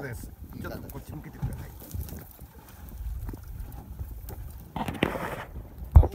です。ちょっとこっち向けてください。